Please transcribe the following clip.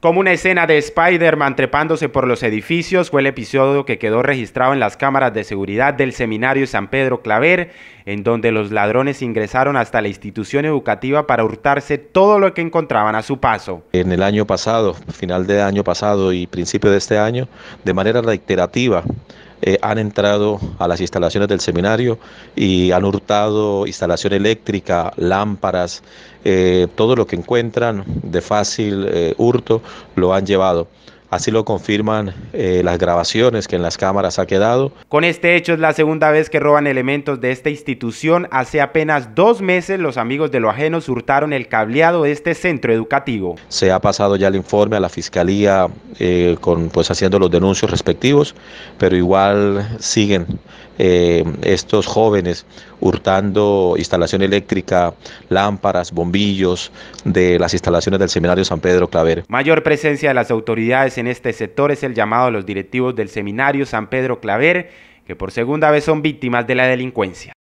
Como una escena de Spider-Man trepándose por los edificios fue el episodio que quedó registrado en las cámaras de seguridad del seminario San Pedro Claver, en donde los ladrones ingresaron hasta la institución educativa para hurtarse todo lo que encontraban a su paso. En el año pasado, final de año pasado y principio de este año, de manera reiterativa, eh, han entrado a las instalaciones del seminario y han hurtado instalación eléctrica, lámparas, eh, todo lo que encuentran de fácil eh, hurto lo han llevado. Así lo confirman eh, las grabaciones que en las cámaras ha quedado. Con este hecho es la segunda vez que roban elementos de esta institución. Hace apenas dos meses los amigos de lo ajeno hurtaron el cableado de este centro educativo. Se ha pasado ya el informe a la fiscalía eh, con, pues, haciendo los denuncios respectivos, pero igual siguen eh, estos jóvenes hurtando instalación eléctrica, lámparas, bombillos de las instalaciones del Seminario San Pedro Claver. Mayor presencia de las autoridades en este sector es el llamado a los directivos del Seminario San Pedro Claver, que por segunda vez son víctimas de la delincuencia.